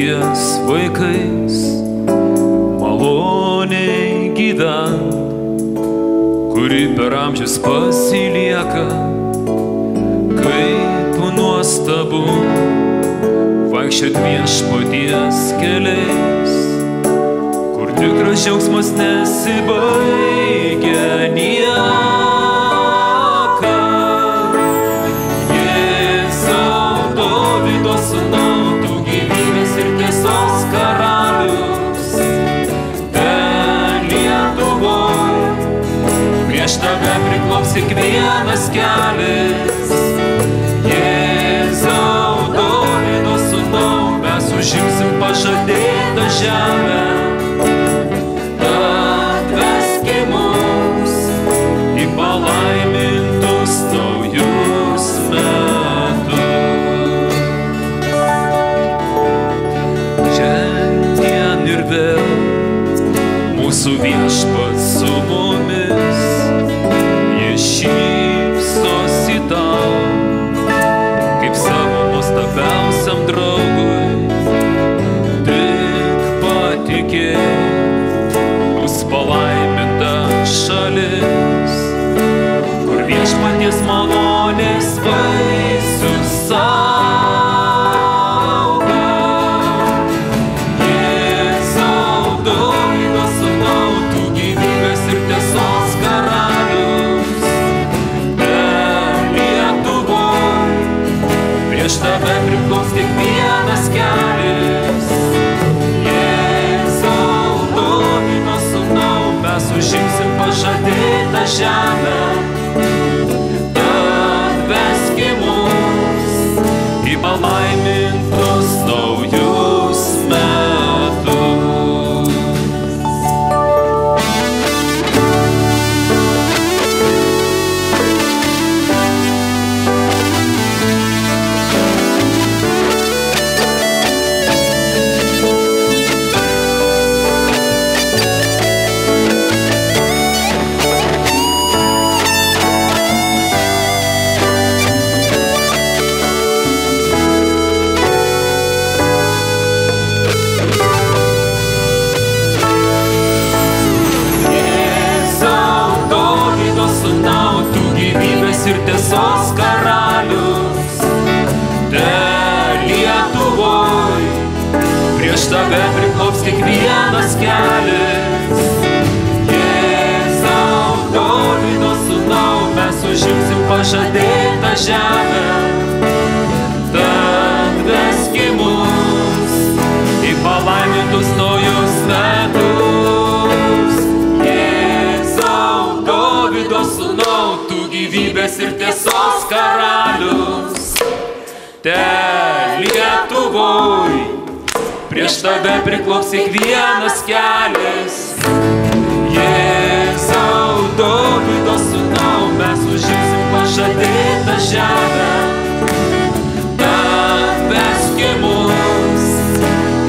viešpaties vaikais maloniai gyvent, kuri per amžius pasilieka, kaip nuostabu vaikščiot viešpaties keliais, kur tikras džiaugsmas nesibaigia niekad. Priklaups kiekvienas kelias. Jėzau, Dovydo sūnau, mes užimsim pažadėtą žemę. Atveski mus į palaimintus naujus metus. Šiandien ir vėl mūsų viešpats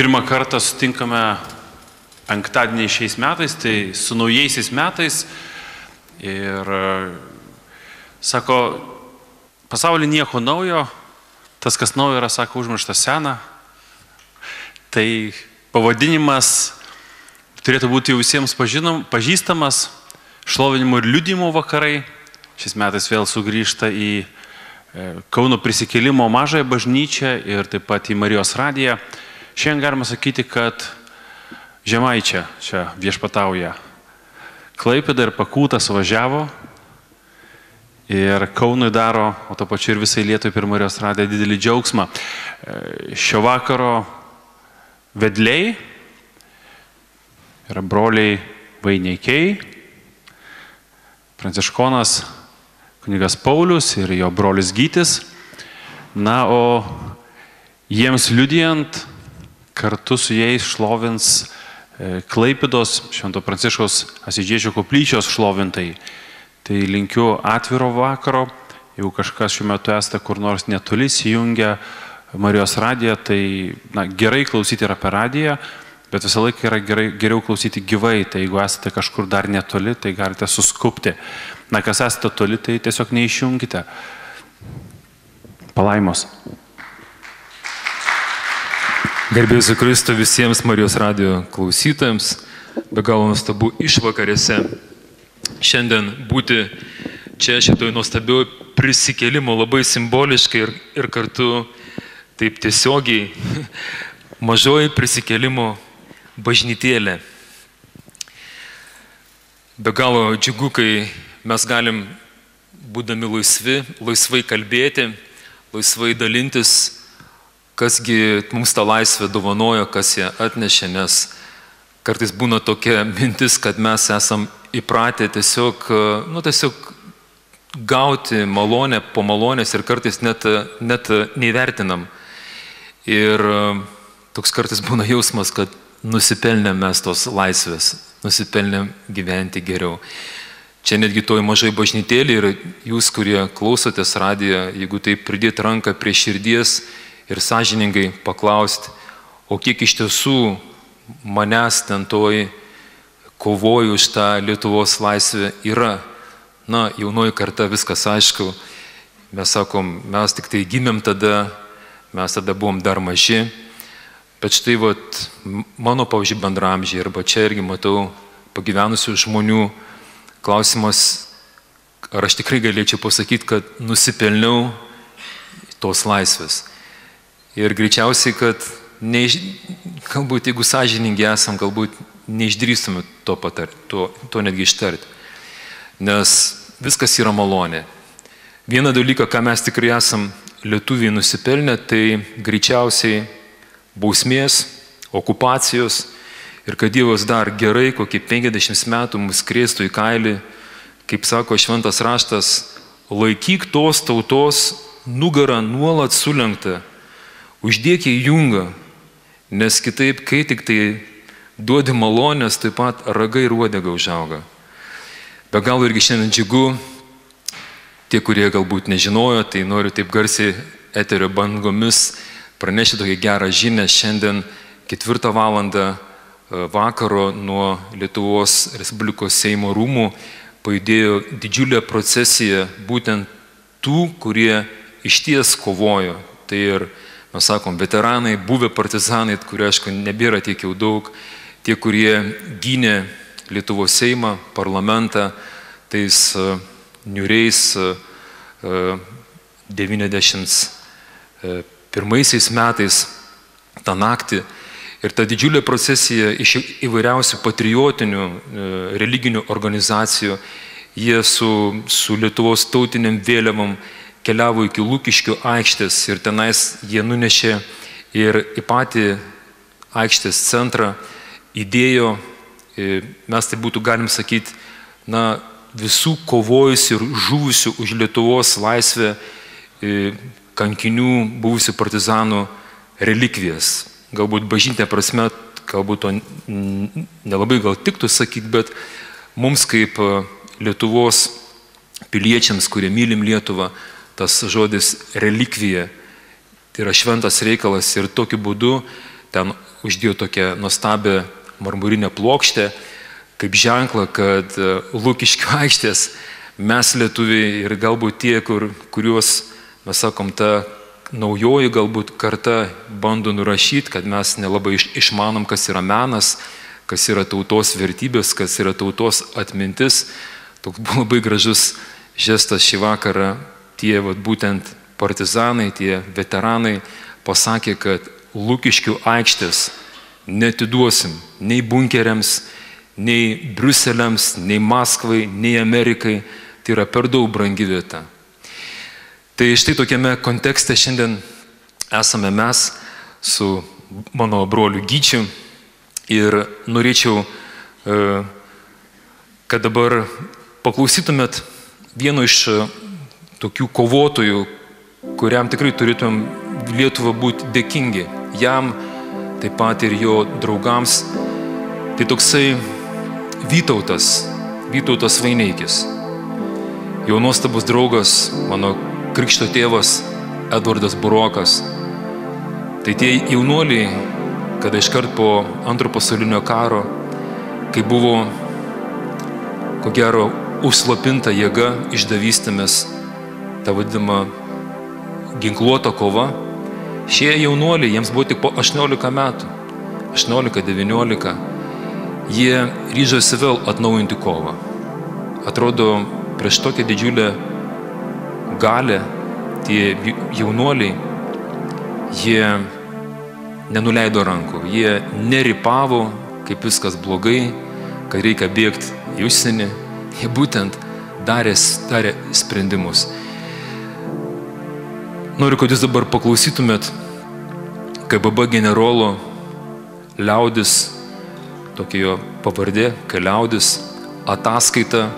Pirmą kartą sutinkame penktadienį šiais metais, tai su naujaisiais metais. Ir e, sako, pasaulyje nieko naujo, tas, kas naujo yra, sako, užmiršta sena. Tai pavadinimas turėtų būti jau visiems pažinom, pažįstamas, šlovinimo ir liudimo vakarai. Šiais metais vėl sugrįžta į e, Kauno prisikėlimo mažąją bažnyčią ir taip pat į Marijos radiją. Šiandien galima sakyti, kad Žemaičia čia viešpatauja. Klaipėda ir Pakūtas važiavo ir Kaunui daro, o to pačiu ir visai Lietuvai per Marijos radiją didelį džiaugsmą. E, Šio vakaro vedliai yra broliai Vainikiai, Pranciškonas kunigas Paulius ir jo brolis Gytis. Na, o jiems liudijant, kartu su jais šlovins e, Klaipidos Švento Pranciškaus Asižėčio koplyčios šlovintai. Tai linkiu atviro vakaro, jeigu kažkas šiuo metu esate kur nors netoli įsijungę Marijos radiją, tai na, gerai klausyti yra per radiją, bet visą laiką yra gerai, geriau klausyti gyvai, tai jeigu esate kažkur dar netoli, tai galite suskupti. Na, kas esate toli, tai tiesiog neišjungite. Palaimos. Garbėsiu Kristą visiems Marijos radio klausytojams, be galo nuostabu išvakarėse. Šiandien būti čia šitoj nuostabiu prisikėlimo labai simboliškai ir, ir kartu taip tiesiogiai mažoji prisikėlimo bažnytėlė. Be galo džiugu, kai mes galim, būdami laisvi, laisvai kalbėti, laisvai dalintis, kasgi mums tą laisvę dovanojo, kas ją atnešė, nes kartais būna tokia mintis, kad mes esam įpratę tiesiog, nu, tiesiog gauti malonę po malonės ir kartais net, net neįvertinam. Ir toks kartais būna jausmas, kad nusipelnėm mes tos laisvės, nusipelnėm gyventi geriau. Čia netgi toj mažai bažnytėlį ir jūs, kurie klausotės radiją, jeigu tai pridėt ranką prie širdies ir sąžiningai paklausti, o kiek iš tiesų manęs ten toj kovoju už tą Lietuvos laisvę yra. Na, jaunoji karta viskas aišku, mes sakom, mes tik tai gimėm tada, mes tada buvom dar maži, bet štai vat, mano, pavyzdžiui, bendramžiai, arba čia irgi matau pagyvenusių žmonių, Klausimas, ar aš tikrai galėčiau pasakyti, kad nusipelniau tos laisvės. Ir greičiausiai, kad neiš, galbūt jeigu sąžiningi esam, galbūt neišdrįstume to, patar, to, to netgi ištarti. Nes viskas yra malonė. Vieną dalyką, ką mes tikrai esam lietuviai nusipelnę, tai greičiausiai bausmės, okupacijos ir kad Dievas dar gerai, kokį 50 metų mus krėstų į kailį, kaip sako šventas raštas, laikyk tos tautos nugarą nuolat sulenktą, uždėk į jungą, nes kitaip, kai tik tai duodi malonės, taip pat ragai ir uodega užauga. Be galo irgi šiandien džiugu, tie, kurie galbūt nežinojo, tai noriu taip garsiai eterio bangomis pranešti tokią gerą žinę. Šiandien ketvirtą valandą vakaro nuo Lietuvos Respublikos Seimo rūmų pajudėjo didžiulė procesija būtent tų, kurie iš ties kovojo. Tai ir, mes sakom, veteranai, buvę partizanai, kurie, aišku, nebėra tiek jau daug, tie, kurie gynė Lietuvos Seimą, parlamentą, tais uh, niuriais uh, 91 metais tą naktį. Ir ta didžiulė procesija iš įvairiausių patriotinių e, religinių organizacijų, jie su, su Lietuvos tautiniam vėliavam keliavo iki Lūkiškių aikštės ir tenais jie nunešė ir į patį aikštės centrą įdėjo, e, mes tai būtų galim sakyti, na, visų kovojusių ir žuvusių už Lietuvos laisvę e, kankinių buvusių partizanų relikvijas. Galbūt bažnytinė prasme, galbūt to nelabai gal tiktų sakyti, bet mums kaip e, Lietuvos piliečiams, kurie mylim Lietuvą, tas žodis relikvija, tai yra šventas reikalas ir tokiu būdu ten uždėjo tokią nuostabią marmurinę plokštę, kaip ženklą, kad e, Lūkiškio aikštės mes lietuviai ir galbūt tie, kur, kuriuos, mes sakom, ta naujoji galbūt karta bando nurašyti, kad mes nelabai iš, išmanom, kas yra menas, kas yra tautos vertybės, kas yra tautos atmintis. Toks buvo labai gražus žestas šį vakarą. Tie vat, būtent partizanai, tie veteranai pasakė, kad Lūkiškių aikštės netiduosim nei bunkeriams, nei Bruseliams, nei Maskvai, nei Amerikai. Tai yra per daug brangi vieta. Tai štai tokiame kontekste šiandien esame mes su mano broliu Gyčiu ir norėčiau, e, kad dabar paklausytumėt vieno iš tokių kovotojų, kuriam tikrai turėtumėm Lietuvą būti dėkingi. Jam taip pat ir jo draugams. Tai toksai Vytautas, Vytautas Vaineikis. Jo nuostabus draugas, mano krikšto tėvas Edvardas Burokas. Tai tie jaunuoliai, kada iškart po antro pasaulinio karo, kai buvo, ko gero, užslopinta jėga išdavystėmis, ta vadinama ginkluota kova, šie jaunuoliai, jiems buvo tik po 18 metų, 18-19, jie ryžosi vėl atnaujinti kovą. Atrodo, prieš tokią didžiulę galę tie jaunuoliai, jie nenuleido rankų, jie neripavo, kaip viskas blogai, kad reikia bėgti į užsienį, jie būtent darė, darė sprendimus. Noriu, kad jūs dabar paklausytumėt KBB generolo liaudis, tokia jo pavardė, Keliaudis, ataskaita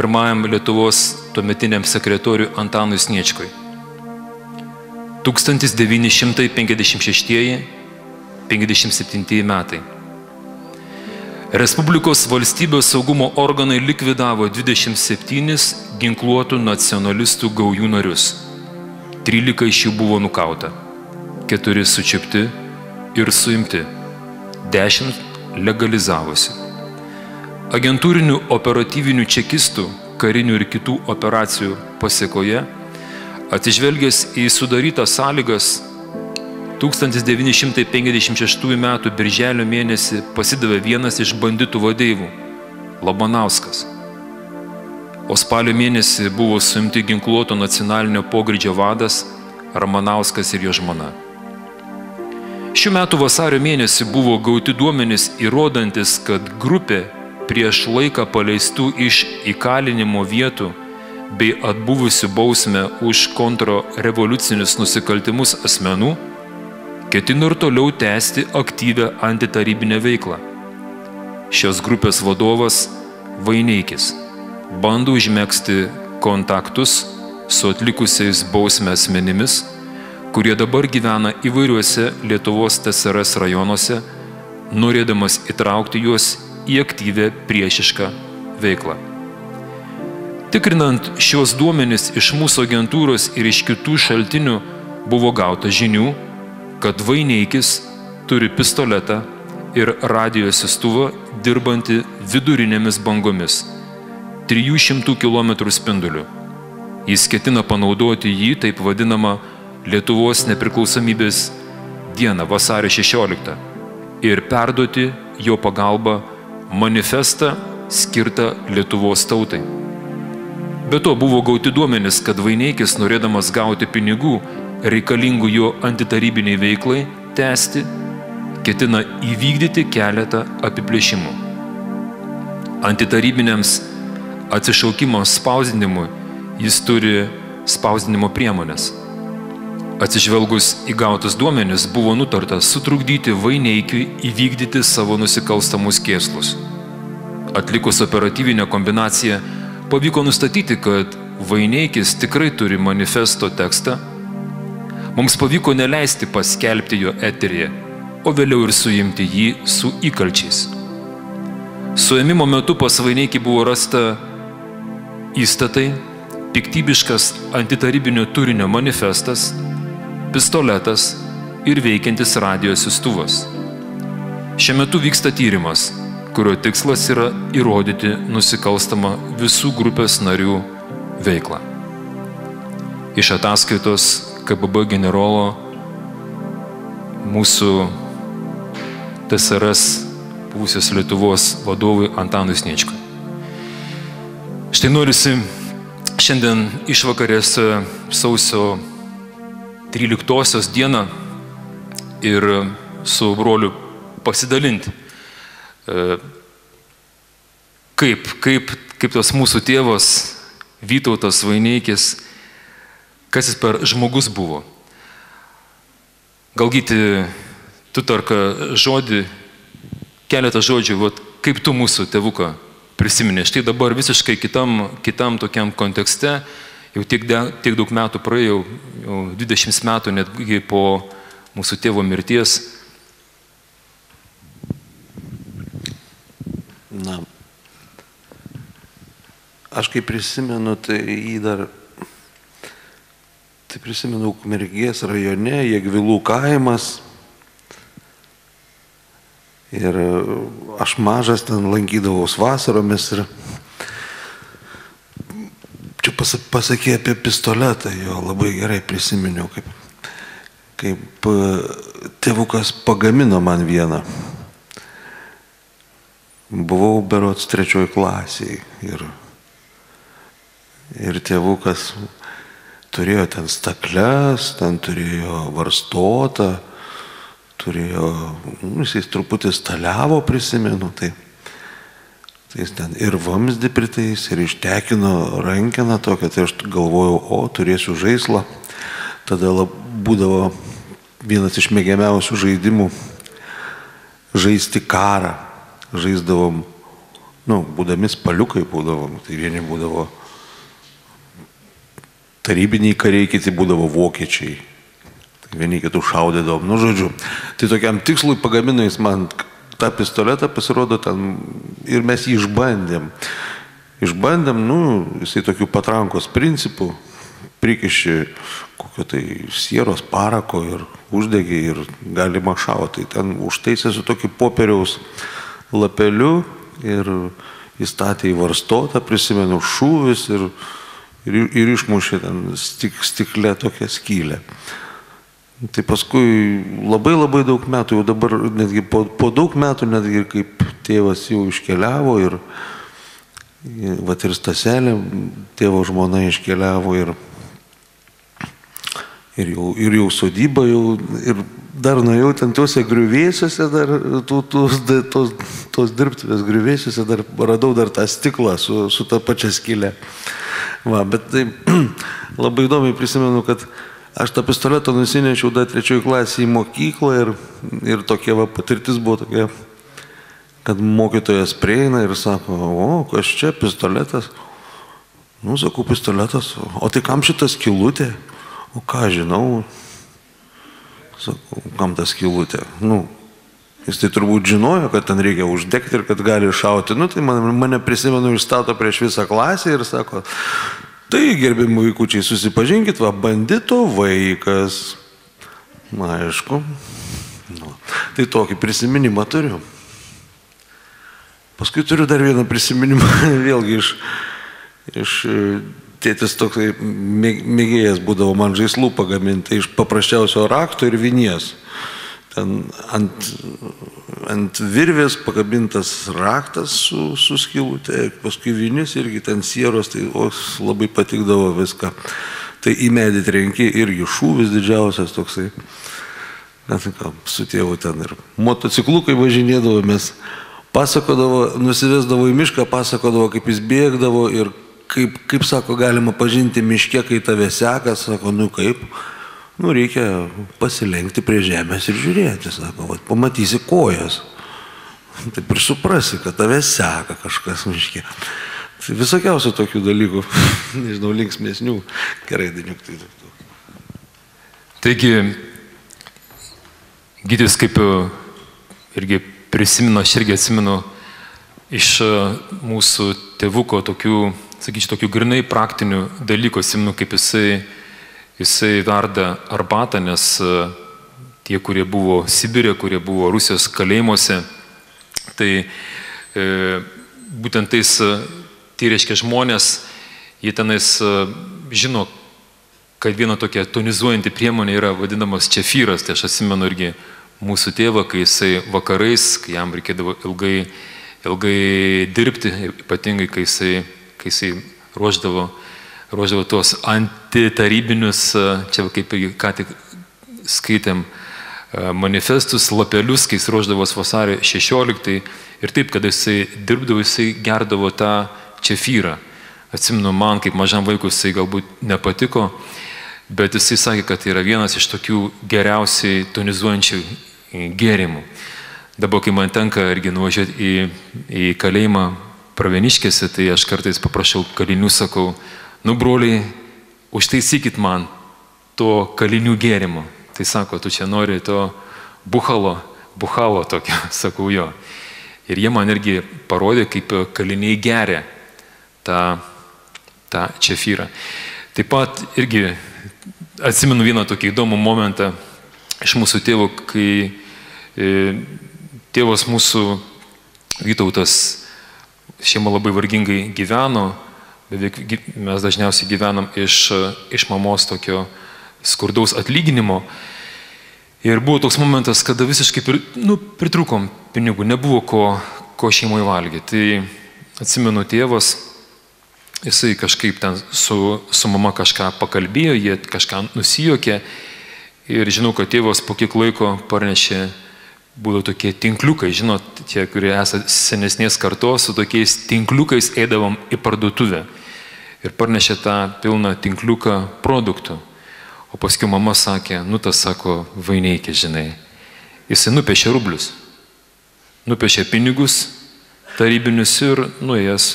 pirmajam Lietuvos tuometiniam sekretoriui Antanui Sniečkui. 1956-57 metai. Respublikos valstybės saugumo organai likvidavo 27 ginkluotų nacionalistų gaujų narius. 13 iš jų buvo nukauta, 4 sučiapti ir suimti, 10 legalizavosi. Agentūrinių operatyvinių čekistų, karinių ir kitų operacijų pasiekoje, atsižvelgęs į sudarytas sąlygas, 1956 m. birželio mėnesį pasidavė vienas iš banditų vadovų - Labanauskas. O spalio mėnesį buvo suimti ginkluoto nacionalinio pogrindžio vadas Ramanauskas ir jo žmona. Šių metų vasario mėnesį buvo gauti duomenys įrodantis, kad grupė prieš laiką paleistų iš įkalinimo vietų bei atbuvusių bausmę už kontrarevoliucinius nusikaltimus asmenų ketino ir toliau tęsti aktyvę antitarybinę veiklą. Šios grupės vadovas Vaineikis bando užmėgsti kontaktus su atlikusiais bausmę asmenimis, kurie dabar gyvena įvairiuose Lietuvos TSRS rajonuose, norėdamas įtraukti juos į aktyvę priešišką veiklą. Tikrinant šios duomenys iš mūsų agentūros ir iš kitų šaltinių buvo gauta žinių, kad Vaineikis turi pistoletą ir radio sistuvą dirbantį vidurinėmis bangomis 300 km spinduliu. Jis ketina panaudoti jį taip vadinamą Lietuvos nepriklausomybės dieną vasario 16 ir perduoti jo pagalbą manifestą skirtą Lietuvos tautai. Be to buvo gauti duomenys, kad Vaineikis, norėdamas gauti pinigų reikalingų jo antitarybiniai veiklai tęsti, ketina įvykdyti keletą apiplėšimų. Antitarybiniams atsišaukimo spausdinimui jis turi spausdinimo priemonės. Atsižvelgus į gautus duomenis buvo nutarta sutrukdyti Vaineikiui įvykdyti savo nusikalstamus kėslus. Atlikus operatyvinę kombinaciją pavyko nustatyti, kad Vaineikis tikrai turi manifesto tekstą. Mums pavyko neleisti paskelbti jo eterėje, o vėliau ir suimti jį su įkalčiais. Suėmimo metu pas Vaineikį buvo rasta įstatai, piktybiškas antitarybinio turinio manifestas, pistoletas ir veikiantis radio sistuvas. Šiuo metu vyksta tyrimas, kurio tikslas yra įrodyti nusikalstamą visų grupės narių veiklą. Iš ataskaitos KBB generolo mūsų TSRS buvusios Lietuvos vadovui Antanui Sniečkui. Štai norisi šiandien išvakarėse sausio 13 dieną ir su broliu pasidalinti. E, Kaip, kaip, kaip tas mūsų tėvas Vytautas Vaineikis, kas jis per žmogus buvo. Galgyti, tu tarka žodį, keletą žodžių, vat, kaip tu mūsų tėvuką prisiminė. Štai dabar visiškai kitam, kitam tokiam kontekste, jau tiek, de, tiek daug metų praėjau, jau 20 metų netgi po, mūsų tėvo mirties. Na, aš kaip prisimenu, tai jį dar, tai prisimenu, Ukmergės rajone, Jėgvilų kaimas. Ir aš mažas ten lankydavaus vasaromis ir čia pas- pasakė apie pistoletą, jo labai gerai prisiminiau, kaip, kaip e, tėvukas pagamino man vieną. Buvau berots trečioj klasiai ir, ir tėvukas turėjo ten stakles, ten turėjo varstotą, turėjo, nu, jis truputį staliavo, prisimenu, tai, tai jis ten ir vamzdį priteis, ir ištekino rankeną tokią, tai aš galvojau, o turėsiu žaislą. Tada lab, būdavo vienas iš mėgiamiausių žaidimų žaisti karą. Žaisdavom, nu, būdami spaliukai būdavom, tai vieni būdavo tarybiniai kariai, kiti būdavo vokiečiai. Vieni kitų šaudydavom, nu žodžiu. Tai tokiam tikslui pagamino jis man tą pistoletą, pasirodo ten ir mes jį išbandėm. Išbandėm, nu, jisai tokių patrankos principų, prikiši kokio tai sieros parako ir uždegė ir galima šauti. Tai ten užtaisė su tokiu popieriaus lapeliu ir įstatė į varstotą, prisimenu šūvis ir, ir, ir išmušė ten stik, stiklę tokią skylę. Tai paskui labai labai daug metų, jau dabar netgi po, po daug metų, netgi kaip tėvas jau iškeliavo ir, vat ir Staselė, tėvo žmona iškeliavo ir, ir, jau, ir jau sodyba, jau, ir dar nuėjau ten tuose griuvėsiuose, dar tų, tos, tos, tos dirbtuvės griuvėsiuose, dar radau dar tą stiklą su, su ta pačia skylė. Va, bet tai labai įdomiai prisimenu, kad aš tą pistoletą nusinešiau dar trečioji klasė į mokyklą ir, ir tokia va, patirtis buvo tokia, kad mokytojas prieina ir sako, o, kas čia pistoletas? Nu, sakau, pistoletas, o tai kam šitas kilutė? O ką žinau, sakau, kam tas kilutė? Nu, jis tai turbūt žinojo, kad ten reikia uždegti ir kad gali šauti. Nu, tai man, mane prisimenu išstato prieš visą klasę ir sako, tai gerbimi vaikučiai, susipažinkit, va, bandito vaikas. Na, aišku. Nu, tai tokį prisiminimą turiu. Paskui turiu dar vieną prisiminimą, vėlgi iš, iš tėtis toksai mė- mėgėjas būdavo man žaislų pagaminti iš paprasčiausio rakto ir vinies. Ten ant, ant virvės pakabintas raktas su, su skilutė, paskui vinis irgi ten sieros, tai o, labai patikdavo viską. Tai į medį trenki irgi šūvis didžiausias toksai. Net ką, su tėvu ten ir motociklu, kai važinėdavomės, pasakodavo, nusivesdavo į mišką, pasakodavo, kaip jis bėgdavo ir kaip, kaip sako, galima pažinti miške, kai tave seka, sako, nu kaip, nu reikia pasilenkti prie žemės ir žiūrėti, sako, vat, pamatysi kojas. Taip ir suprasi, kad tave seka kažkas miške. Tai visokiausių tokių dalykų, nežinau, linksmėsnių, gerai, daniuk, tai. Taigi, gytis kaip e, irgi prisimenu, aš irgi atsimenu iš e, mūsų tėvuko tokių, sakyčiau, tokių grinai praktinių dalykų, atsimenu, kaip jisai, jisai verda arbatą, nes e, tie, kurie buvo Sibirė, kurie buvo Rusijos kalėjimuose, tai e, būtent tais, tie reiškia žmonės, jie tenais e, žino, kad viena tokia tonizuojanti priemonė yra vadinamas čefyras. Tai aš atsimenu irgi mūsų tėvą, kai jisai vakarais, kai jam reikėdavo ilgai, ilgai dirbti, ypatingai kai jisai, kai jisai ruoždavo, ruoždavo tuos antitarybinius, čia kaip ką tik skaitėm, manifestus, lapelius, kai jis ruoždavos vasario 16 ir taip, kad jisai dirbdavo, jisai gerdavo tą čefyrą. Atsimenu, man kaip mažam vaikui jisai galbūt nepatiko, bet jisai sakė, kad tai yra vienas iš tokių geriausiai tonizuojančių gėrimų. Dabar, kai man tenka irgi nuvažiuoti į, į kalėjimą praveniškėse, tai aš kartais paprašau kalinių, sakau, nu broliai, užtaisykit man to kalinių gėrimo. Tai sako, tu čia nori to buhalo, buhalo tokio, sakau jo. Ir jie man irgi parodė, kaip kaliniai geria tą, tą čefyrą. Taip pat irgi atsimenu vieną tokį įdomų momentą iš mūsų tėvų, kai e, tėvas mūsų Vytautas šeima labai vargingai gyveno, beveik mes dažniausiai gyvenam iš, iš mamos tokio skurdaus atlyginimo. Ir buvo toks momentas, kada visiškai pri, nu, pritrukom pinigų, nebuvo ko, ko šeimoje valgyti. Tai atsimenu tėvas, jisai kažkaip ten su, su mama kažką pakalbėjo, jie kažką nusijokė ir žinau, kad tėvas po kiek laiko parnešė, būdavo tokie tinkliukai, žinot, tie, kurie esate senesnės kartos, su tokiais tinkliukais eidavom į parduotuvę ir parnešė tą pilną tinkliuką produktų. O paskui mama sakė, nu tas sako, vaineikė, žinai. Jisai nupiešė rublius, nupiešė pinigus tarybinius ir nuėjęs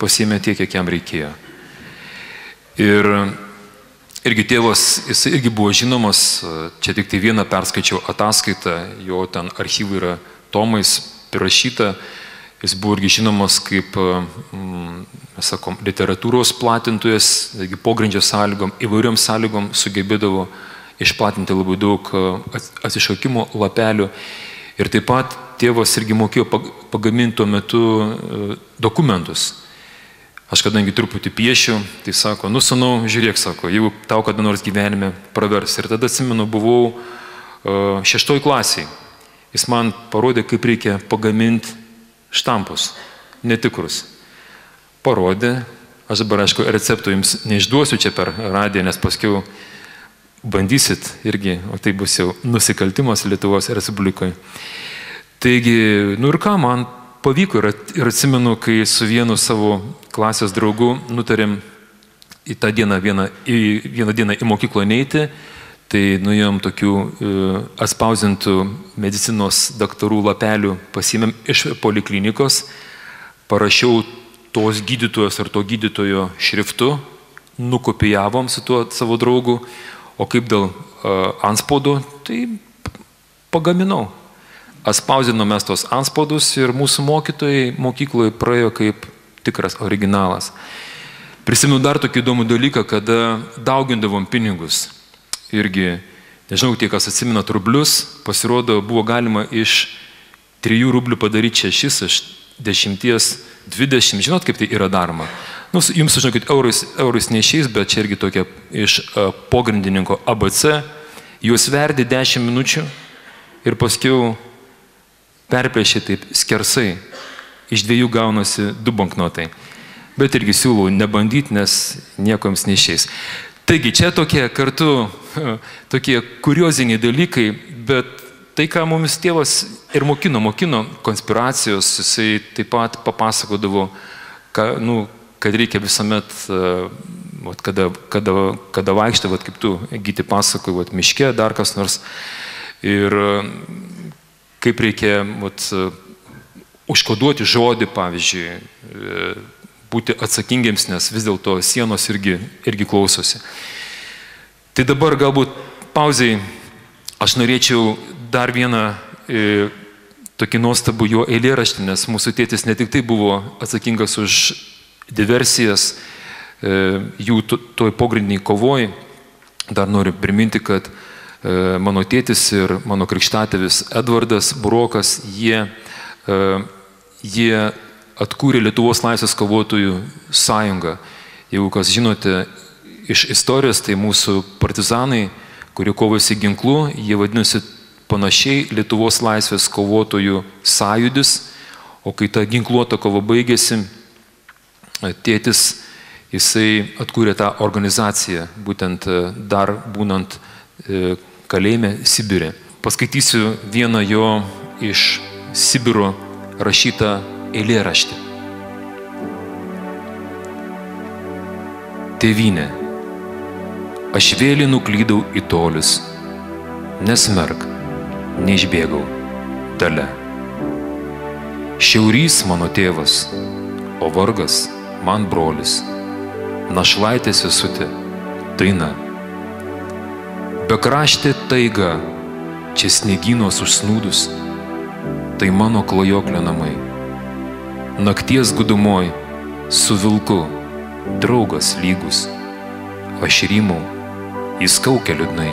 pasiėmė tiek, kiek jam reikėjo. Ir irgi tėvas, jis irgi buvo žinomas, čia tik tai vieną perskaičiau ataskaitą, jo ten archyvai yra tomais prirašyta, jis buvo irgi žinomas kaip, mm, mes sakom, literatūros platintojas, taigi pogrindžio sąlygom, įvairiom sąlygom sugebėdavo išplatinti labai daug ats- atsišaukimo lapelių. Ir taip pat tėvas irgi mokėjo pag- pagaminti tuo metu e, dokumentus. Aš kadangi truputį piešiu, tai sako, nu, sanau, žiūrėk, sako, jeigu tau kada nors gyvenime pravers. Ir tada atsimenu, buvau šeštoj klasiai. Jis man parodė, kaip reikia pagaminti štampus, netikrus. Parodė, aš dabar, aišku, receptų jums neišduosiu čia per radiją, nes paskui bandysit irgi, o tai bus jau nusikaltimas Lietuvos Respublikoje. Taigi, nu ir ką, man pavyko ir, at- ir atsimenu, kai su vienu savo klasės draugu nutarėm į tą dieną vieną, į vieną dieną į mokyklą neiti, tai nuėjom tokių e, atspausintų medicinos daktarų lapelių, pasimėm iš poliklinikos, parašiau tos gydytojos ar to gydytojo šriftu, nukopijavom su tuo savo draugu, o kaip dėl uh, anspaudų, tai pagaminau. Atspaudinom mes tos anspaudus ir mūsų mokytojai mokykloje praėjo kaip tikras originalas. Prisimenu dar tokį įdomų dalyką, kada daugindavom pinigus. Irgi, nežinau, tie, kas atsiminat rublius, pasirodo, buvo galima iš 3 rublių padaryti 6, iš 10, 20, žinot, kaip tai yra daroma. Nu, jums, žinokit, eurais, eurais neišeis, bet čia irgi tokia iš uh, pogrindininko ABC, juos verdi 10 minučių ir paskui perpešė taip skersai. Iš dviejų gaunasi du banknotai. Bet irgi siūlau nebandyti, nes nieko jums neišeis. Taigi čia tokie kartu, tokie kurioziniai dalykai, bet tai, ką mums tėvas ir mokino, mokino konspiracijos, jisai taip pat papasakodavo, ką, nu, kad reikia visuomet, uh, vat, kada, kada, kada vaikštai, vat, kaip tu, gyti pasakoji, vat, miške, dar kas nors. Ir uh, kaip reikia vat, užkoduoti žodį, pavyzdžiui, e, būti atsakingiams, nes vis dėlto sienos irgi, irgi klausosi. Tai dabar galbūt pauziai aš norėčiau dar vieną e, tokį nuostabų jo eilėraštį, nes mūsų tėtis ne tik tai buvo atsakingas už diversijas e, jų to- toj pogrindiniai kovoj, dar noriu priminti, kad e, mano tėtis ir mano krikštatėvis Edvardas Burokas, jie, e, jie atkūrė Lietuvos laisvės kovotojų sąjungą. Jeigu kas žinote iš istorijos, tai mūsų partizanai, kurie kovėsi ginklu, jie vadinasi panašiai Lietuvos laisvės kovotojų sąjudis, o kai ta ginkluota kova baigėsi, tėtis, jisai atkūrė tą organizaciją, būtent e, dar būnant e, kalėjime Sibirė. Paskaitysiu vieną jo iš Sibiro rašytą eilėraštį. Tėvynė, aš vėlį nuklydau į tolius, nesmerk, neišbėgau, dalė. Šiaurys mano tėvas, o vargas man brolis, našlaitė sesutė, daina. bekraštė taiga, čia snieginos užsnūdus, tai mano klajoklio namai. Nakties gudumoj su vilku, draugas lygus, aš rymau, jis kaukia liūdnai.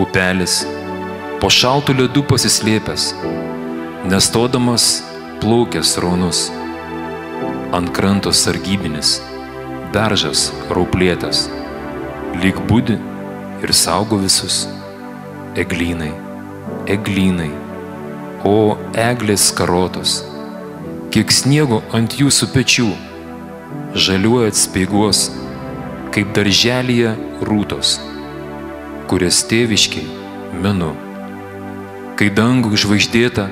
Upelis, po šaltų ledų pasislėpęs, nestodamas plaukęs raunus, ant kranto sargybinis, beržas rauplėtas, lyg būdi ir saugo visus. Eglynai, eglynai, o eglės karotos, kiek sniego ant jūsų pečių, žaliuojat speiguos, kaip darželyje rūtos, kurias tėviškiai menu. Kai dangų žvaigždėta,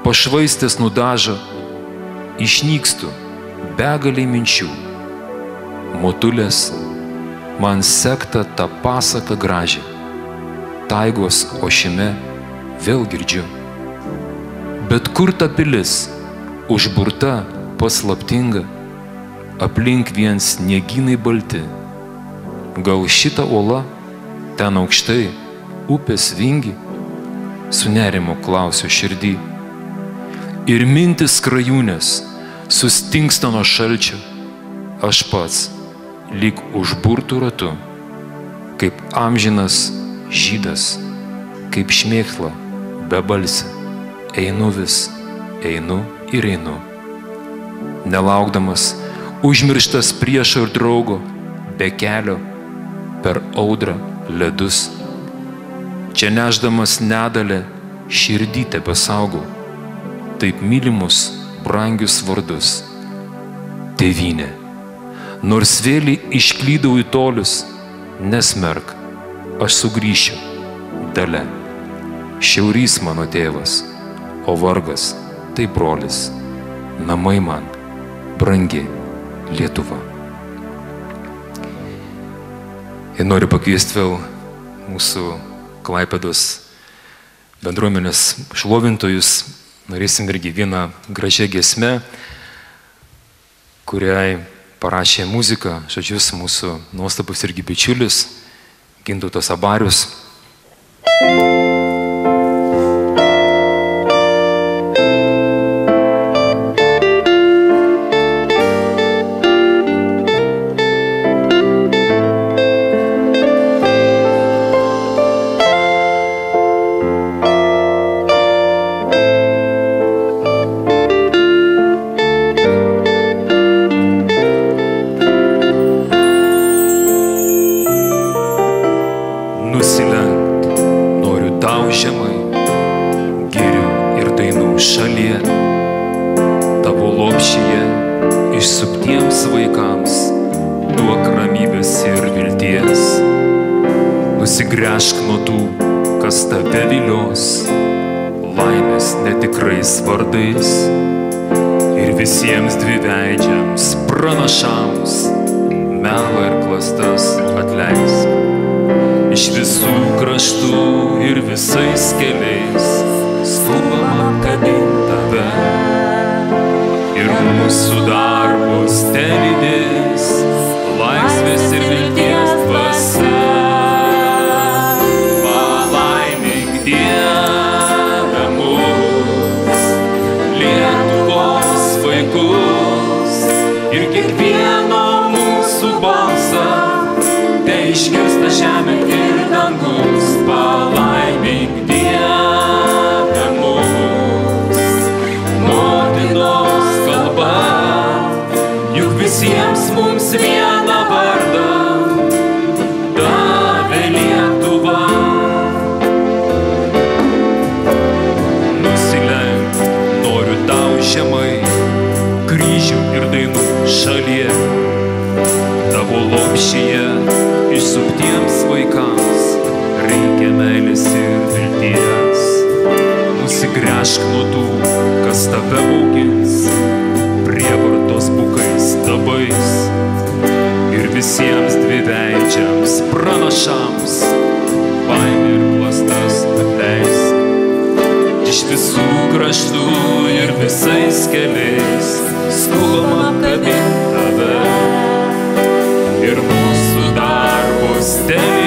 pašvaistės nudažo, išnykstu begaliai minčių. Motulės man sekta tą pasaką gražią, taigos ošime vėl girdžiu. Bet kur ta pilis, užburta, paslaptinga, aplink vien snieginai balti. Gal šita uola, ten aukštai, upės vingi, su nerimu klausiu širdį. Ir mintis krajūnės sustingsta nuo šalčio, aš pats lyg užburtų ratu, kaip amžinas žydas, kaip šmėkla be balsi, einu vis, einu ir einu. Nelaukdamas, užmirštas priešo ir draugo, be kelio, per audrą, ledus. Čia neždamas nedalę, širdį tebe saugau, taip mylimus, brangius vardus. Tevinė Nors vėlį išklydau į tolius, nesmerk, aš sugrįšiu, dalė. Šiaurys mano tėvas, o vargas tai brolis, namai man, brangi Lietuva. Ir noriu pakviesti vėl mūsų Klaipėdos bendruomenės šlovintojus, norėsim irgi vieną gražią gesmę, kuriai parašė muziką, žodžius mūsų nuostabus irgi bičiulis Gindotas Abarius. Nusilenk, visiems dviveidžiams pranašams. Baimė ir plastas atleis. Iš visų kraštų ir visais keliais skubam apkabinti tave ir mūsų darbus telydės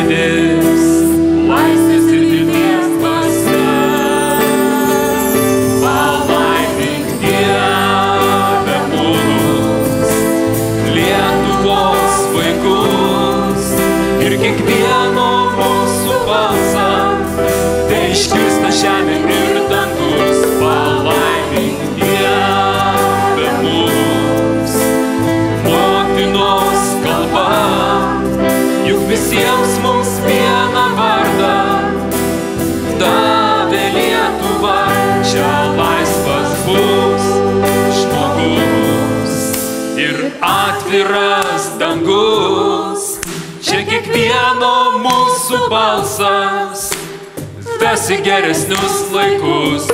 balsas, vesi geresnius laikus,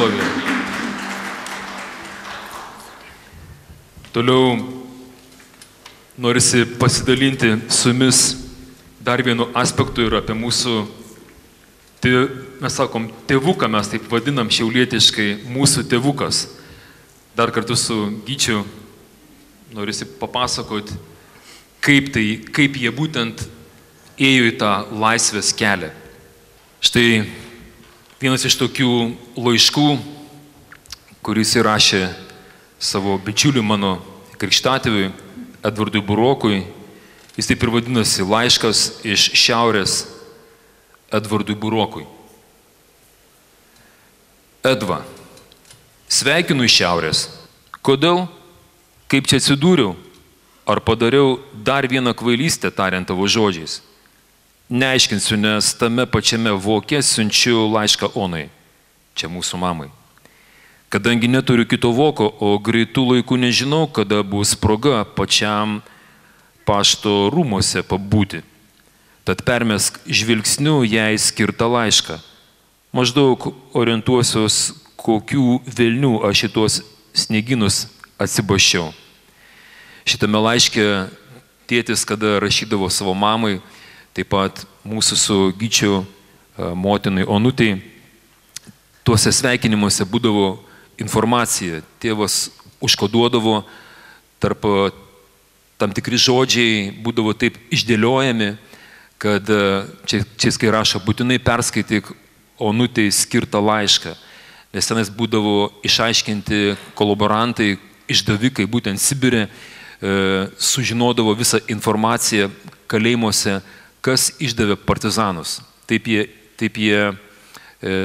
šlovė. Toliau norisi pasidalinti su jumis dar vienu aspektu ir apie mūsų, tai mes sakom, tėvuką mes taip vadinam šiaulietiškai, mūsų tėvukas. Dar kartu su Gyčiu norisi papasakoti, kaip, tai, kaip jie būtent ėjo į tą laisvės kelią. Štai vienas iš tokių laiškų, kuris įrašė savo bičiuliu mano krikštatėviui Edvardui Burokui, jis taip ir vadinasi laiškas iš šiaurės Edvardui Burokui. Edva, sveikinu iš šiaurės. Kodėl? Kaip čia atsidūriau? Ar padariau dar vieną kvailystę, tariant tavo žodžiais? Neaiškinsiu, nes tame pačiame vokė siunčiu laišką Onai, čia mūsų mamai. Kadangi neturiu kito voko, o greitų laikų nežinau, kada bus proga pačiam pašto rūmose pabūti. Tad permesk žvilgsniu jai skirtą laišką. Maždaug orientuosios, kokių vilnių aš šitos snieginus atsibašiau. Šitame laiške tėtis, kada rašydavo savo mamai, taip pat mūsų su Gyčiu e, motinai Onutai, tuose sveikinimuose būdavo informacija. Tėvas užkoduodavo tarp e, tam tikri žodžiai, būdavo taip išdėliojami, kad e, čia, čia kai rašo, būtinai perskaityk Onutai skirtą laišką, nes tenais būdavo išaiškinti kolaborantai, išdavikai, būtent Sibirė, sužinodavo visą informaciją kalėjimuose, kas išdavė partizanus. Taip jie, taip jie e,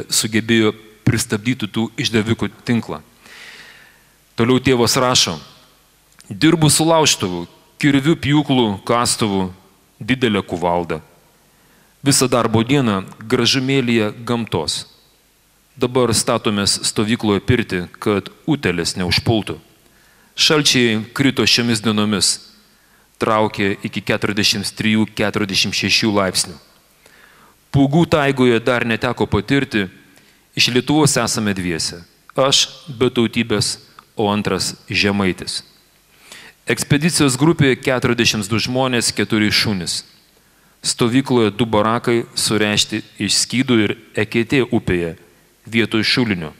sugebėjo pristabdyti tų išdavikų tinklą. Toliau tėvas rašo, dirbu su lauštuvu, kirviu pjūklų, kastuvu, didelę kuvaldą. Visą darbo dieną gražumėlėje gamtos. Dabar statomės stovykloje pirti, kad utelės neužpultų. Šalčiai krito šiomis dienomis traukė iki 43-46 laipsnių. Pūgų taigoje dar neteko patirti, iš Lietuvos esame dviese. Aš be tautybės, o antras žemaitis. Ekspedicijos grupėje 42 žmonės, 4 šunys. Stovykloje du barakai surešti iš skydų ir eketė upėje, vietoj šulinio.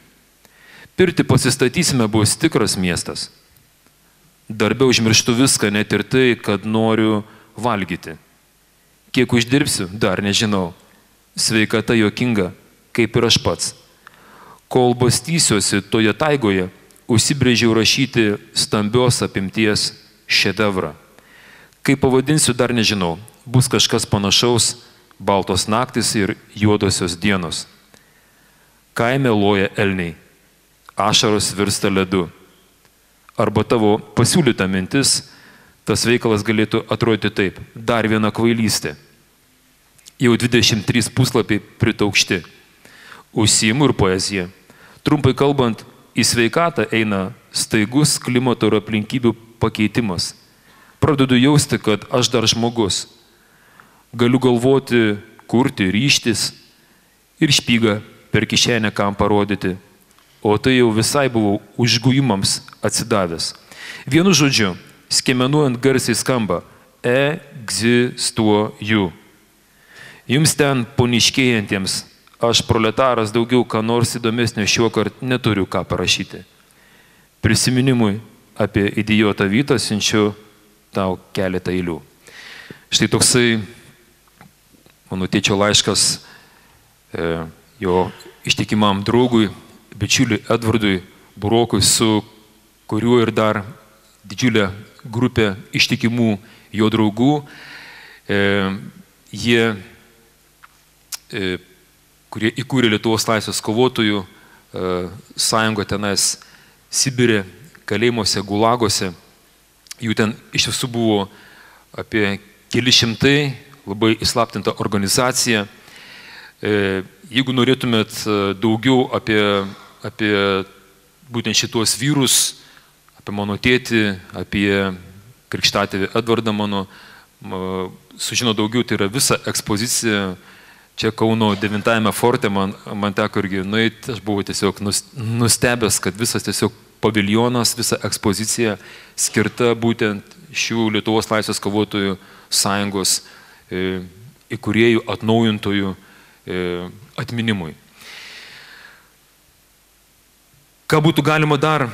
Pirti pasistatysime bus tikras miestas. Darbė užmirštu viską, net ir tai, kad noriu valgyti. Kiek uždirbsiu, dar nežinau. Sveikata jokinga, kaip ir aš pats. Kol bastysiuosi toje taigoje, užsibrėžiau rašyti stambios apimties šedevrą. Kaip pavadinsiu, dar nežinau. Bus kažkas panašaus - baltos naktis ir juodosios dienos. Kaime loja elniai, ašaros virsta ledu arba tavo pasiūlyta mintis, tas veikalas galėtų atrodyti taip. Dar viena kvailystė. Jau 23 puslapiai pritaukšti. Užsijimu ir poezija. Trumpai kalbant, į sveikatą eina staigus klimato ir aplinkybių pakeitimas. Pradedu jausti, kad aš dar žmogus. Galiu galvoti, kurti, ryštis. ir špygą per kišenę kam parodyti, o tai jau visai buvau užgujimams atsidavęs. Vienu žodžiu, skiemenuojant garsiai skamba egzistuoju. Jums ten poniškėjantiems, aš proletaras daugiau ką nors įdomesnio šiuo kart neturiu ką parašyti. Prisiminimui apie idiotą Vytą siunčiu tau keletą eilių. Štai toksai mano tėčio laiškas e, jo ištikimam draugui, bičiuliui Edvardui Burokui, su kuriuo ir dar didžiulė grupė ištikimų jo draugų. E, jie, e, kurie įkūrė Lietuvos laisvės kovotojų e, sąjungą tenais Sibirė, kalėjimuose, gulagose. Jų ten iš tiesų buvo apie keli šimtai, labai įslaptinta organizacija. E, jeigu norėtumėt e, daugiau apie, apie būtent šitos vyrus, apie mano tėtį, apie krikštatėvį Edvardą mano, sužino daugiau, tai yra visa ekspozicija. Čia Kauno 9 forte man, man teko irgi nueiti, aš buvau tiesiog nustebęs, kad visas tiesiog paviljonas, visa ekspozicija skirta būtent šių Lietuvos laisvės kovotojų sąjungos e, įkūrėjų, atnaujintojų e, atminimui. Ką būtų galima dar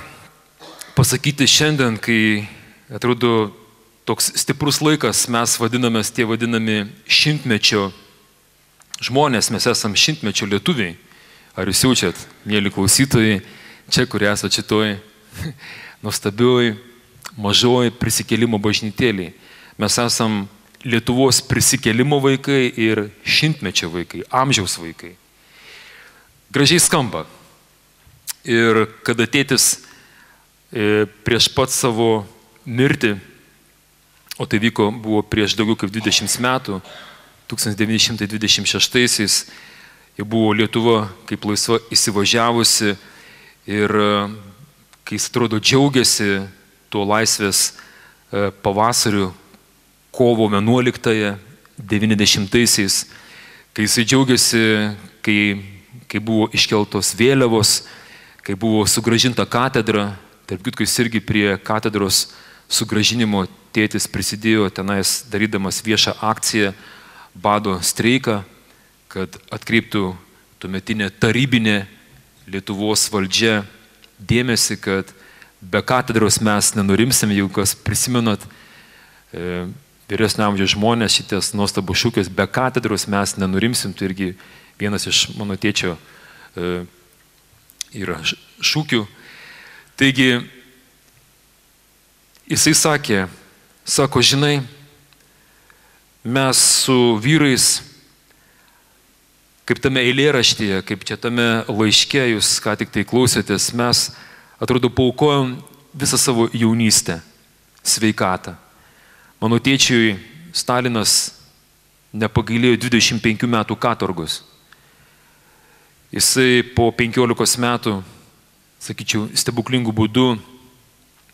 pasakyti šiandien, kai atrodo toks stiprus laikas, mes vadinamės tie vadinami šimtmečio žmonės, mes esame šimtmečio lietuviai. Ar jūs jaučiat, mėly klausytojai, čia, kur esate šitoj nuostabioj, mažoj prisikėlimo bažnytėlį. Mes esam Lietuvos prisikėlimo vaikai ir šimtmečio vaikai, amžiaus vaikai. Gražiai skamba. Ir kada tėtis e, prieš pat savo mirtį, o tai vyko buvo prieš daugiau kaip 20 metų, 1926-aisiais, jau buvo Lietuva kaip laisva įsivažiavusi ir e, kai jis atrodo džiaugiasi tuo laisvės e, pavasariu, kovo 11-ąją 90-aisiais, kai jisai džiaugiasi, kai, kai buvo iškeltos vėliavos, kai buvo sugražinta katedra, tarp kitko jis irgi prie katedros sugražinimo tėtis prisidėjo tenais darydamas viešą akciją, bado streiką, kad atkreiptų tuometinė tarybinė Lietuvos valdžia dėmesį, kad be katedros mes nenurimsim, jeigu kas prisimenat, e, vyresnio amžiaus žmonės, šitas nuostabus šūkis, be katedros mes nenurimsim, tai irgi vienas iš mano tėčio e, yra šūkių. Taigi, jisai sakė, sako, žinai, mes su vyrais, kaip tame eilėraštyje, kaip čia tame laiške jūs ką tik tai klausėtės, mes, atrodo, paukojom visą savo jaunystę, sveikatą Mano tėčiui Stalinas nepagailėjo 25 metų katorgos. Jisai po 15 metų, sakyčiau, stebuklingų būdų,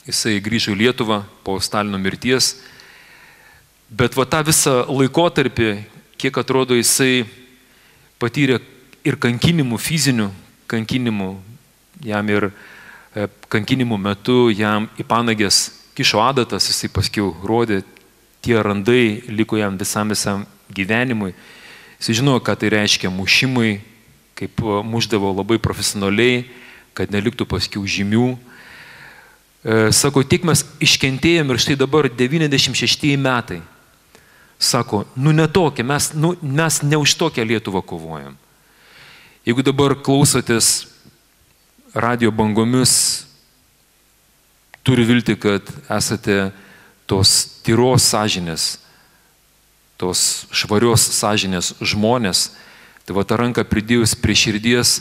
jisai grįžo į Lietuvą po Stalino mirties. Bet va tą visą laikotarpį, kiek atrodo, jisai patyrė ir kankinimų, fizinių kankinimų, jam ir e, kankinimų metu jam į panagės kišo adatas, jisai paskiau rodė, tie randai liko jam visam visam gyvenimui. Jis žinojo, ką tai reiškia mušimai, kaip e, muždavo labai profesionaliai, kad neliktų paskiau žymių. E, sako, tik mes iškentėjom ir štai dabar 96 metai. Sako, nu netokia, mes, nu, mes ne už tokią Lietuvą kovojam. Jeigu dabar klausotės radio bangomis, turiu vilti, kad esate tos tyros sąžinės, tos švarios sąžinės žmonės, tai va tą ranką pridėjus prie širdies,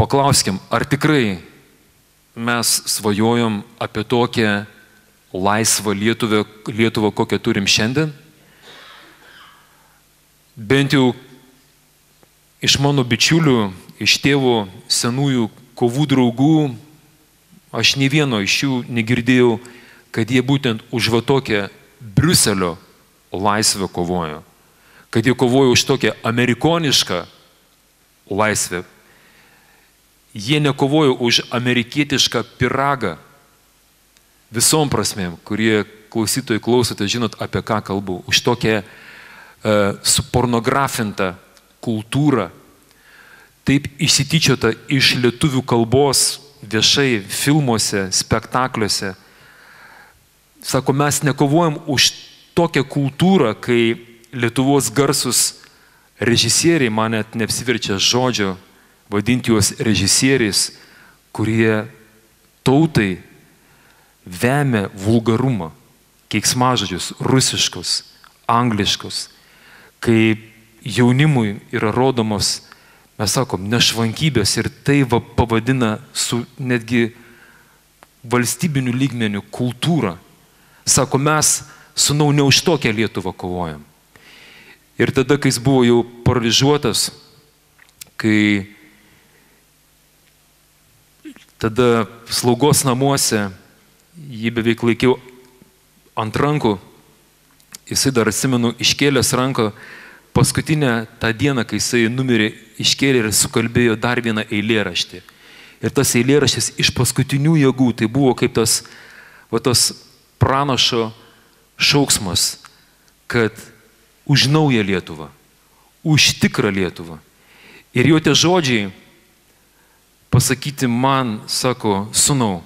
paklauskim, ar tikrai mes svajojom apie tokią laisvą Lietuvę, Lietuvą, kokią turim šiandien? Bent jau iš mano bičiulių, iš tėvo senųjų kovų draugų, aš ne vieno iš jų negirdėjau kad jie būtent už va tokią Briuselio laisvę kovojo, kad jie kovojo už tokią amerikonišką laisvę. Jie nekovojo už amerikietišką piragą visom prasmėm, kurie klausytojai klausote, žinot, apie ką kalbu, už tokią e, supornografintą kultūrą, taip įsityčiota iš lietuvių kalbos viešai filmuose, spektakliuose. Sako, mes nekovojam už tokią kultūrą, kai Lietuvos garsus režisieriai, man net neapsiverčia žodžio, vadinti juos režisieriais, kurie tautai vemia vulgarumą, keiksmažodžius, rusiškus, angliškus, kai jaunimui yra rodomos, mes sakom, nešvankybės ir tai va, pavadina su netgi valstybiniu lygmeniu kultūrą. Sako, mes su nau ne už tokią Lietuvą kovojam. Ir tada, kai jis buvo jau paralyžiuotas, kai tada slaugos namuose jį beveik laikiau ant rankų, jisai dar atsimenu, iškėlęs ranką, paskutinę tą dieną, kai jisai numirė, iškėlė ir sukalbėjo dar vieną eilėraštį. Ir tas eilėraštis iš paskutinių jėgų, tai buvo kaip tas, va, tas pranašo šauksmas, kad už naują Lietuvą, už tikrą Lietuvą. Ir jo tie žodžiai pasakyti man, sako, sunau,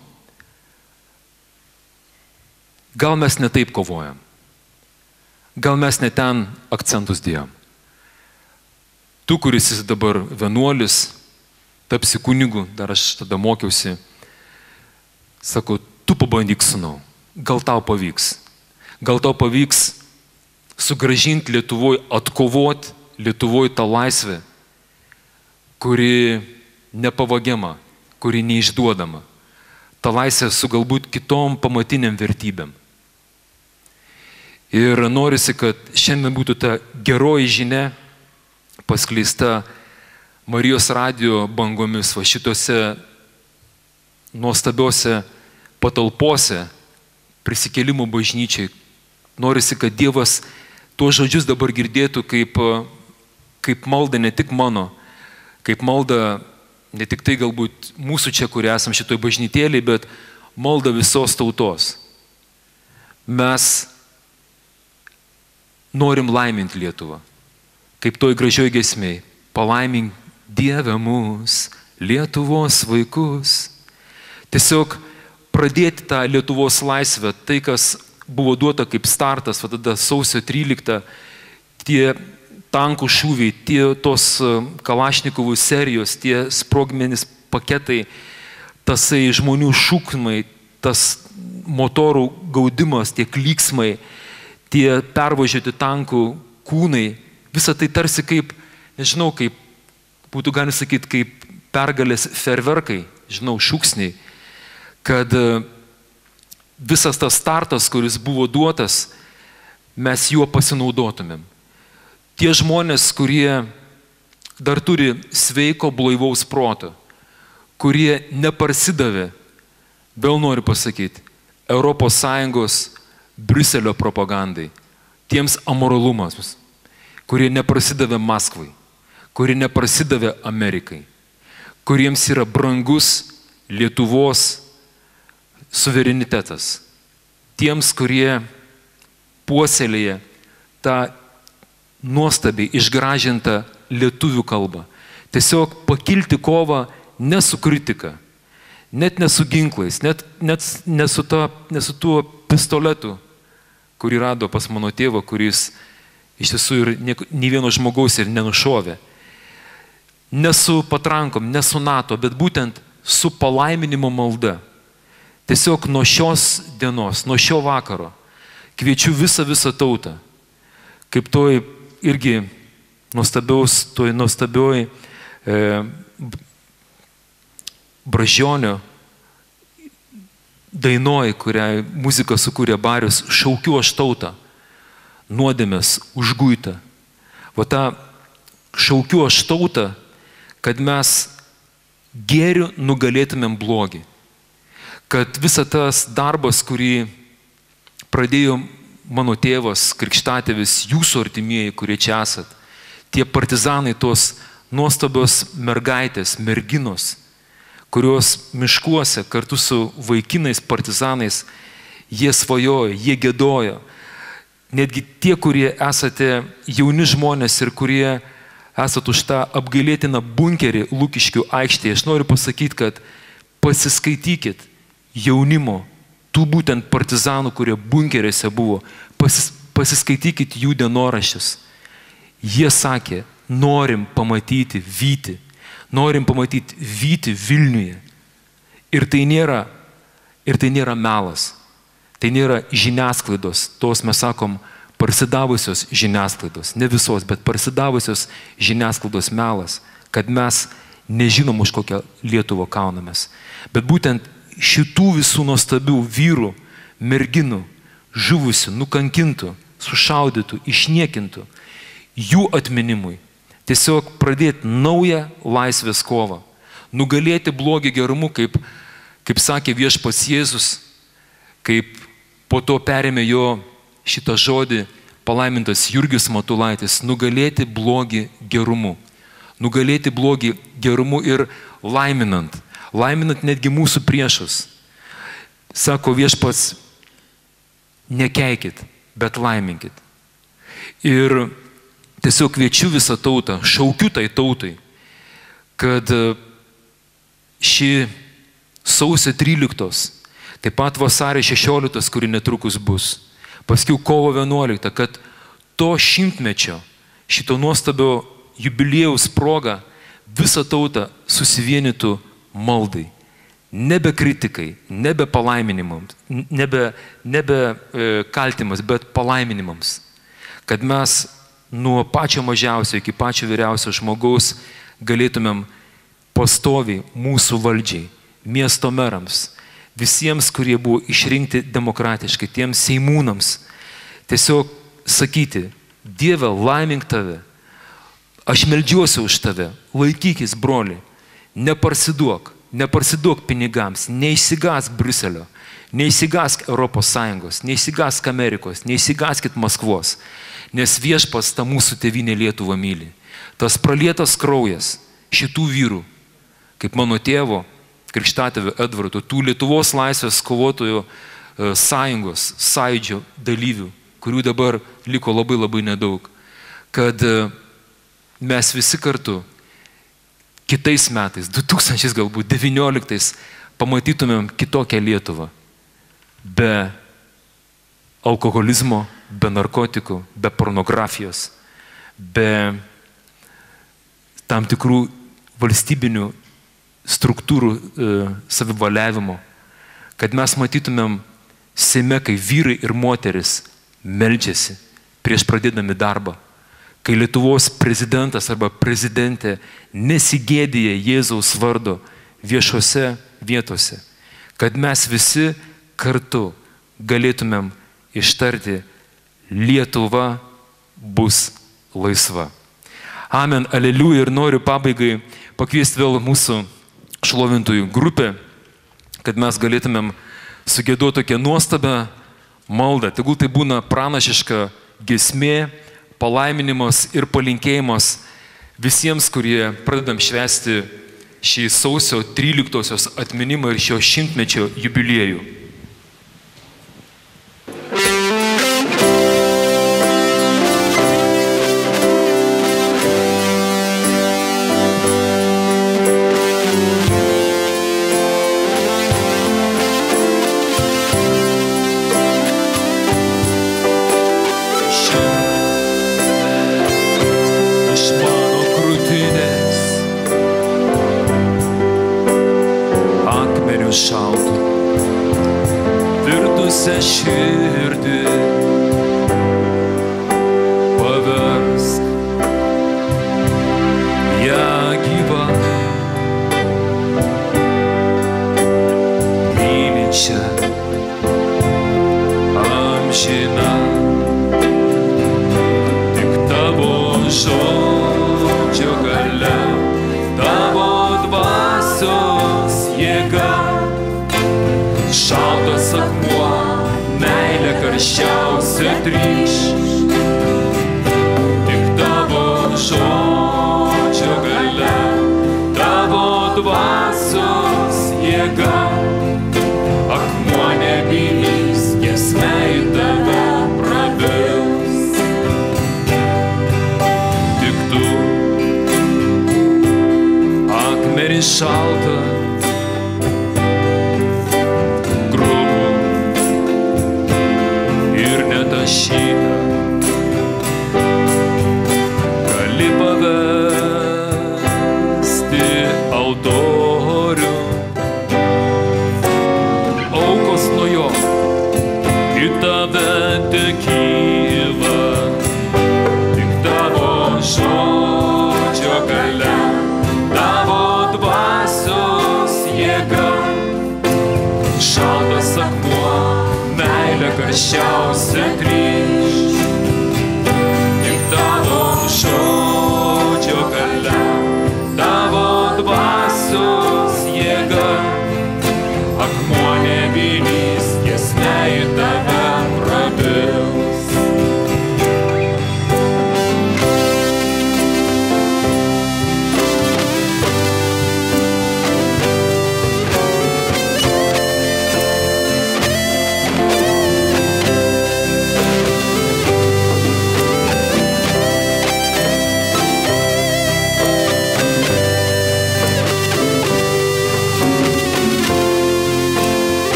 Gal mes netaip kovojam. Gal mes ne ten akcentus dėjom. Tu, kuris esi dabar vienuolis, tapsi kunigu, dar aš tada mokiausi, sako, tu pabandyk sunau, gal tau pavyks. Gal tau pavyks sugražinti Lietuvoje, atkovoti Lietuvoje tą laisvę, kuri nepavagiama, kuri neišduodama. Ta laisvė su galbūt kitom pamatiniam vertybėm. Ir norisi, kad šiandien būtų ta geroji žinia paskleista Marijos radio bangomis, va šitose nuostabiose patalpose prisikėlimų bažnyčiai. Norisi, kad Dievas tuos žodžius dabar girdėtų kaip, kaip malda ne tik mano, kaip malda ne tik tai galbūt mūsų čia, kurie esam šitoj bažnytėlį, bet malda visos tautos. Mes norim laiminti Lietuvą. Kaip toj gražioj gesmiai. Palaimink Dieve mūs, Lietuvos vaikus. Tiesiog pradėti tą Lietuvos laisvę, tai kas buvo duota kaip startas, va tada sausio 13, tie tankų šūviai, tie tos e, kalašnikovų serijos, tie sprogmenis paketai, tasai žmonių šūkmai, tas motorų gaudimas, tie klyksmai, tie pervažiuoti tankų kūnai, visa tai tarsi kaip, nežinau, kaip būtų galima sakyti, kaip pergalės ferverkai, žinau, šūksniai, kad e, visas tas startas, kuris buvo duotas, mes juo pasinaudotumėm. Tie žmonės, kurie dar turi sveiko blaivaus proto, kurie neparsidavė, vėl noriu pasakyti, ES Briuselio propagandai, tiems amoralumams, kurie neprasidavė Maskvai, kurie neprasidavė Amerikai, kuriems yra brangus Lietuvos suverenitetas, tiems, kurie puoselėje tą nuostabiai išgražintą lietuvių kalbą. Tiesiog pakilti kovą ne su kritika, net ne su ginklais, net, net ne, su ta, ne su tuo pistoletu, kurį rado pas mano tėvą, kuris iš tiesų ir nei vieno žmogaus ir nenušovė. Ne su patrankom, ne su NATO, bet būtent su palaiminimo malda. Tiesiog nuo šios dienos, nuo šio vakaro kviečiu visą visą tautą, kaip toj irgi nuostabiaus, toj nuostabioj e, bražionio dainoji, kurią muziką sukūrė Barius, šaukiu aš tautą, nuodėmės užguitą. O tą šaukiu aš tautą, kad mes gėrių nugalėtumėm blogį. Kad visas tas darbas, kurį pradėjo mano tėvas, krikštatėvis, jūsų artimieji, kurie čia esat, tie partizanai tos nuostabios mergaitės, merginos, kurios miškuose kartu su vaikinais, partizanais, jie svajojo, jie gėdojo. Netgi tie, kurie esate jauni žmonės ir kurie esate už tą apgailėtiną bunkerį Lūkiškių aikštėje, aš noriu pasakyti, kad pasiskaitykit jaunimo, tų būtent partizanų, kurie bunkerėse buvo, pasis, pasiskaitykit jų dienoraščius. Jie sakė, norim pamatyti Vyti, norim pamatyti Vyti Vilniuje. Ir tai nėra, ir tai nėra melas, tai nėra žiniasklaidos, tos mes sakom, parsidavusios žiniasklaidos, ne visos, bet parsidavusios žiniasklaidos melas, kad mes nežinom, už kokią Lietuvą kaunamės. Bet būtent šitų visų nuostabių vyrų, merginų, žuvusių, nukankintų, sušaudytų, išniekintų, jų atminimui. Tiesiog pradėti naują laisvės kovą, nugalėti blogį gerumu, kaip, kaip sakė viešpats Jėzus, kaip po to perėmė jo šitą žodį palaimintas Jurgis Matulaitis, nugalėti blogį gerumu. Nugalėti blogį gerumu ir laiminant, laiminant netgi mūsų priešus. Sako viešpats, nekeikit, bet laiminkit. Ir tiesiog kviečiu visą tautą, šaukiu tai tautai, kad e, ši sausio 13, taip pat vasario 16, kuri netrukus bus, paskui kovo 11, kad to šimtmečio, šito nuostabio jubiliejaus proga visą tautą susivienytų maldai. Nebe kritikai, nebe palaiminimams, nebe, nebe e, kaltimas, bet palaiminimams. Kad mes nuo pačio mažiausio iki pačio vyriausio žmogaus galėtumėm pastoviai mūsų valdžiai, miesto merams, visiems, kurie buvo išrinkti demokratiškai, tiems seimūnams, tiesiog sakyti, Dieve, laimink tave, aš melžiuosi už tave, laikykis, broli, neparsiduok, neparsiduok pinigams, neįsigask Bruselio, neįsigask ES, neįsigask Amerikos, neįsigaskit Maskvos, nes viešpas tą mūsų tėvynę Lietuvą myli. Tas pralietas kraujas šitų vyrų, kaip mano tėvo, krikštatėvio Edvardo, tų Lietuvos laisvės kovotojų e, sąjungos, sąidžio dalyvių, kurių dabar liko labai labai nedaug, kad e, mes visi kartu kitais metais, 2000 galbūt 19, pamatytumėm kitokią Lietuvą. Be alkoholizmo, be narkotikų, be pornografijos, be tam tikrų valstybinių struktūrų e, savivaliavimo, kad mes matytumėm Seime, kai vyrai ir moteris melžiasi prieš pradėdami darbą, kai Lietuvos prezidentas arba prezidentė nesigėdėja Jėzaus vardo viešose vietose, kad mes visi kartu galėtumėm ištarti Lietuva bus laisva. Amen, aleliu ir noriu pabaigai pakviesti vėl mūsų šlovintųjų grupę, kad mes galėtumėm sugėduoti tokią nuostabią maldą. Tegul tai būna pranašiška gesmė, palaiminimas ir palinkėjimas visiems, kurie pradedam švesti šį sausio 13-osios atminimą ir šio šimtmečio jubiliejų. Trykš, tik tavo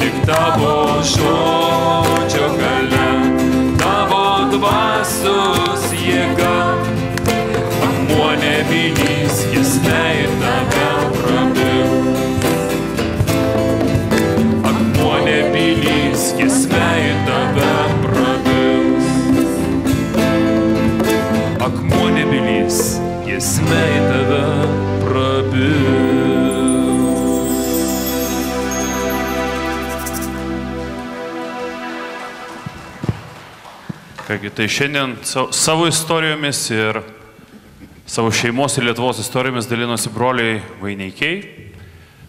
Tik tavo žodžio Kągi, tai šiandien sa- savo istorijomis ir savo šeimos ir Lietuvos istorijomis dalinosi broliai Vaineikiai,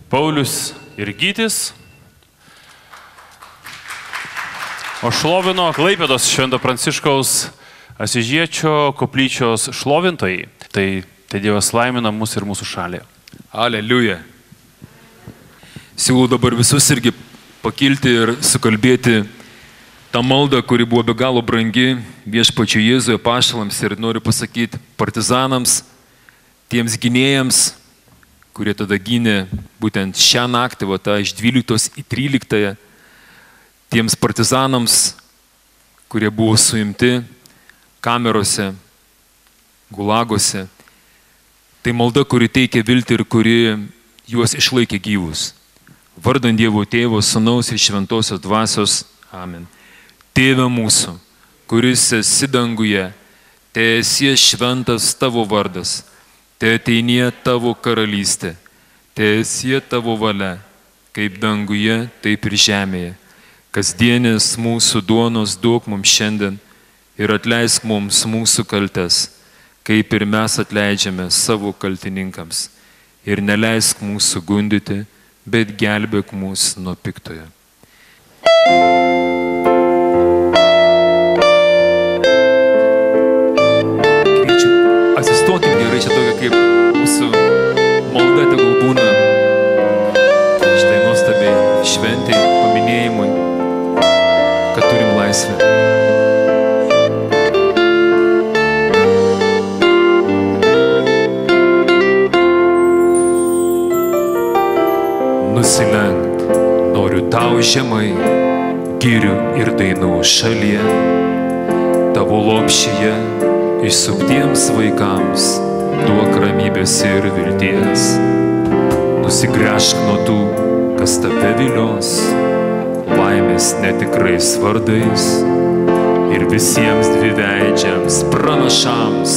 Paulius ir Gytis. O šlovino Klaipėdos Švento Pranciškaus Asižiečio koplyčios šlovintojai. Tai, tai Dievas laimina mus ir mūsų šalį. Aleliuja. Siūlau dabar visus irgi pakilti ir sukalbėti tą maldą, kuri buvo be galo brangi viešpačiu Jėzuje pašalams ir noriu pasakyti partizanams, tiems gynėjams, kurie tada gynė būtent šią naktį, va tą iš 12 į 13, tiems partizanams, kurie buvo suimti kamerose, gulagose. Tai malda, kuri teikia viltį ir kuri juos išlaikė gyvus. Vardant Dievo Tėvo, Sūnaus ir Šventosios Dvasios. Amen. Tėve mūsų, kuris esi danguje, te esi šventas tavo vardas, te ateinie tavo karalystė, te esi tavo valia, kaip danguje, taip ir žemėje. Kasdienės mūsų duonos duok mums šiandien ir atleisk mums mūsų kaltes, kaip ir mes atleidžiame savo kaltininkams. Ir neleisk mūsų gundyti, bet gelbėk mus nuo piktojo. Kviečiu, mūsų malda tegul būna štai nuostabiai šventai paminėjimui, kad turim laisvę. Nusilenkt noriu tau žemai, girių ir dainų šalyje, tavo lopšyje išsuptiems vaikams duok ramybės ir vilties. Nusigręžk nuo tų, kas tave vilios, laimės netikrais vardais ir visiems dviveidžiams pranašams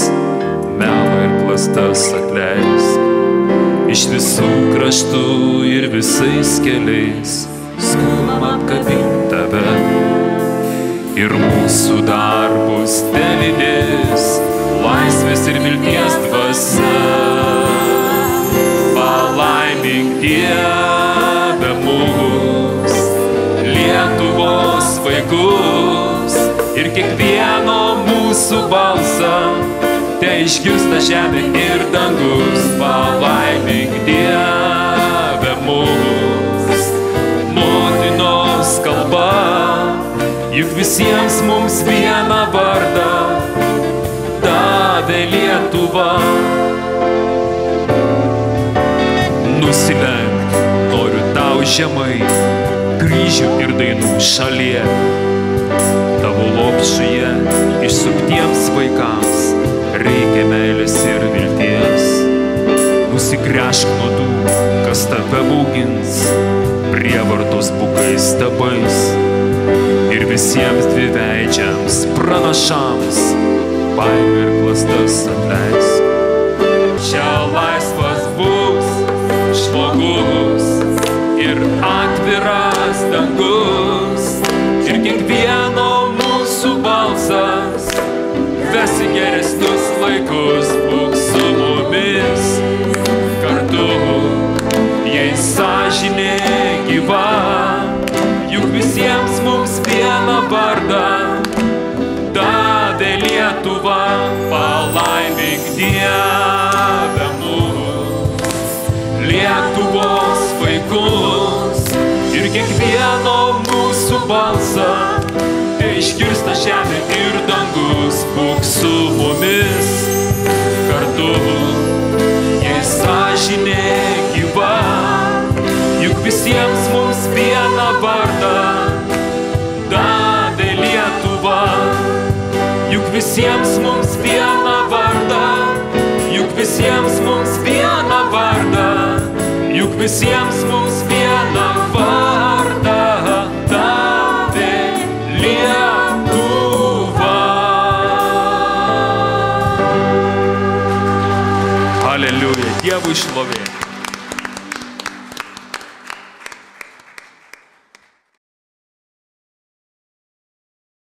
melą ir klastas atleisk. Iš visų kraštų ir visais keliais skubam apkabinti tave ir mūsų darbus telidės laisvės ir vilties dvasia. Palaimink Dieve mus, Lietuvos vaikus ir kiekvieno mūsų balsą. Te išgirsta žemė ir dangus, palaimink Dieve mus, motinos kalba, juk visiems mums vieną vardą Lietuva. Nusilenk, noriu tau žemai, kryžių ir dainų šalyje, tavo lopšyje išsuktiems vaikams reikia meilės ir vilties. Nusigręžk nuo tų, kas tave baugins, prievartos bukais stabais ir visiems dviveidžiams pranašams baimė ir klastas atleisk. Čia laisvas bus žmogus ir atviras dangus ir kiekvieno mūsų balsas ves į geresnius laikus, būk su mumis kartu, jei sąžinė išgirsta žemė ir dangus, būk su mumis kartu, jei sąžinė gyva, juk visiems mums vieną vardą davė Lietuva. Juk visiems mums vieną vardą, juk visiems mums vieną vardą, juk visiems mums Aleliuja, Dievui šlovė.